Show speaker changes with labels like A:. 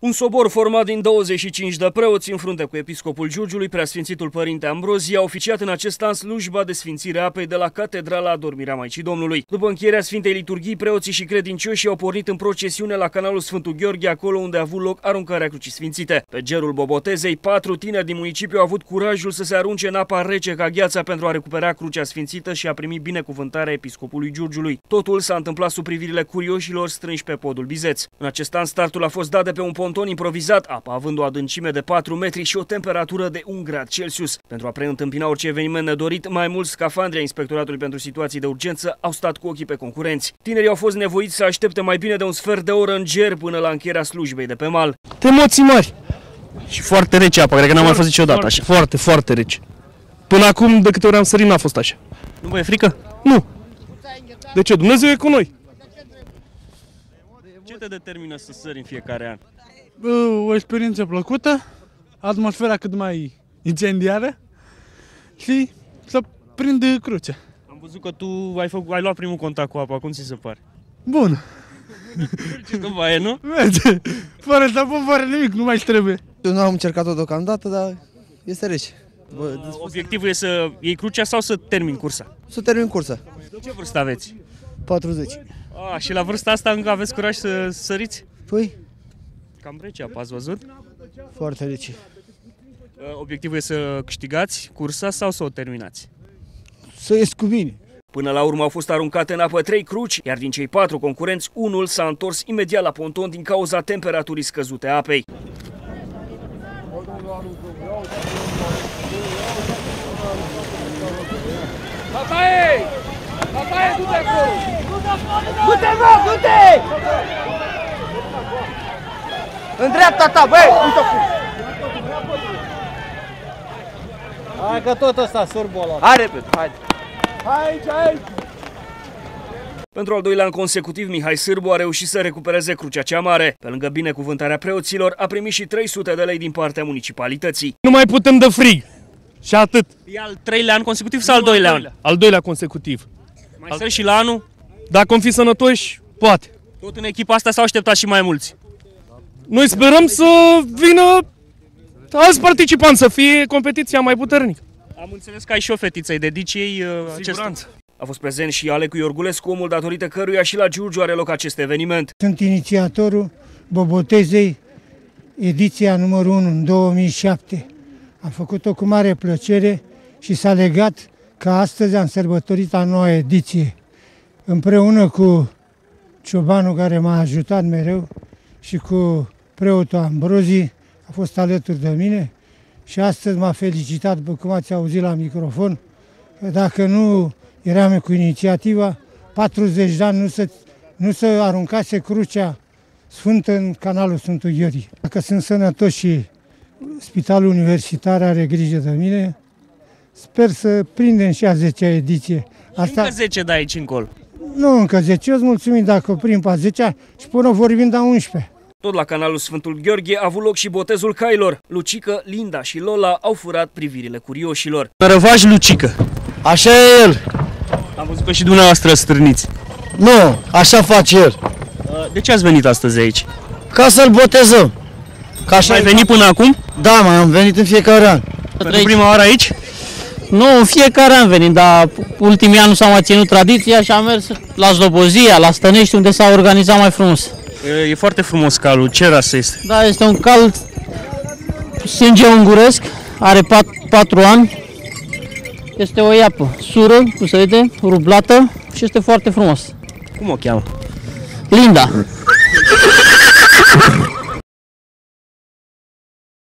A: Un sobor format din 25 de preoți în frunte cu episcopul Giurgiului, preasfințitul părinte Ambrozie, a oficiat în acest an slujba de sfințire a apei de la Catedrala Adormirea Maicii Domnului. După încheierea Sfintei Liturghii, preoții și credincioșii au pornit în procesiune la canalul Sfântul Gheorghe, acolo unde a avut loc aruncarea crucii sfințite. Pe gerul Bobotezei, patru tineri din municipiu au avut curajul să se arunce în apa rece ca gheața pentru a recupera crucea sfințită și a primi binecuvântarea episcopului Giurgiului. Totul s-a întâmplat sub privirile curioșilor strânși pe podul Bizeț. În acest an, startul a fost dat de pe un pont ponton improvizat, apa având o adâncime de 4 metri și o temperatură de 1 grad Celsius. Pentru a preîntâmpina orice eveniment nedorit, mai mulți scafandri a Inspectoratului pentru Situații de Urgență au stat cu ochii pe concurenți. Tinerii au fost nevoiți să aștepte mai bine de un sfert de oră în ger până la încheierea slujbei de pe mal.
B: Emoții mari! Și foarte rece apa, cred că n-am mai fost niciodată așa. Foarte, foarte rece. Până acum, de câte ori am sărit, n-a fost așa.
A: Nu vă e frică?
B: Nu. De ce? Dumnezeu e cu noi.
A: Ce te determină să sări în fiecare an?
C: O experiență plăcută, atmosfera cât mai incendiară și să prind crucea.
A: Am văzut că tu ai, făcut, ai luat primul contact cu apa, cum ți se pare?
C: Bun.
A: Ce cumva e, nu?
C: Merge. Fără tapon, fără nimic, nu mai trebuie.
D: Eu nu am încercat-o deocamdată, dar este rece.
A: Bă, Obiectivul e să iei crucea sau să termin cursa?
D: Să termin cursa.
A: Ce vârstă aveți?
D: 40.
A: A, și la vârsta asta încă aveți curaj să săriți?
D: Păi,
A: Cam rece apa, ați văzut?
D: foarte rece.
A: Obiectivul e să câștigați cursa sau să o terminați?
D: Să ies cu bine.
A: Până la urmă au fost aruncate în apă trei cruci, iar din cei patru concurenți, unul s-a întors imediat la ponton din cauza temperaturii scăzute a apei.
E: Bataie! Bataie, du-te acolo! Du-te, mă, du-te! În dreapta ta, băi! Uite cum!
D: Hai că tot ăsta sârbul ăla.
E: Hai repede, hai! Aici, aici!
A: Pentru al doilea an consecutiv, Mihai Sârbu a reușit să recupereze crucea cea mare. Pe lângă binecuvântarea preoților, a primit și 300 de lei din partea municipalității.
B: Nu mai putem de frig. Și atât.
A: E al treilea an consecutiv sau al doilea an?
B: Al doilea consecutiv.
A: Mai sări și la anul?
B: Dacă am fi sănătoși, poate.
A: Tot în echipa asta s-au așteptat și mai mulți.
B: Noi sperăm să vină alți participanți, să fie competiția mai puternică.
A: Am înțeles că ai și o fetiță, îi dedici ei uh, acest...
B: Siguranță.
A: A fost prezent și Alecu Iorgulescu, omul datorită căruia și la Giurgiu are loc acest eveniment.
F: Sunt inițiatorul Bobotezei, ediția numărul 1 în 2007. Am făcut-o cu mare plăcere și s-a legat că astăzi am sărbătorit a noua ediție. Împreună cu ciobanul care m-a ajutat mereu și cu preotul Ambrozi, a fost alături de mine și astăzi m-a felicitat, după cum ați auzit la microfon, că dacă nu eram cu inițiativa, 40 de ani nu se, nu se aruncase crucea sfântă în canalul Sfântul Gheorghe. Dacă sunt sănătos și Spitalul Universitar are grijă de mine, sper să prindem și a 10-a ediție.
A: Asta... Încă 10 de aici încolo.
F: Nu încă 10, eu îți mulțumim dacă oprim pe a 10 și până vorbim de a 11
A: tot la canalul Sfântul Gheorghe a avut loc și botezul cailor. Lucică, Linda și Lola au furat privirile curioșilor.
B: Răvaș Lucică.
D: Așa e el.
A: Am văzut că și dumneavoastră strâniți.
D: Nu, așa face el.
A: De ce ați venit astăzi aici?
D: Ca să-l botezăm.
A: Ca așa ați venit până acum?
D: Da, mai am venit în fiecare an.
A: Pentru prima oară aici?
G: Nu, în fiecare an venim, dar ultimii ani nu s-a mai ținut tradiția și am mers la Zdobozia, la Stănești, unde s-a organizat mai frumos.
A: E, e foarte frumos calul. Ce rasă este?
G: Da, este un cal sânge unguresc, are 4, 4 ani. Este o iapă sură, cum se vede, rublată și este foarte frumos.
A: Cum o cheamă?
G: Linda.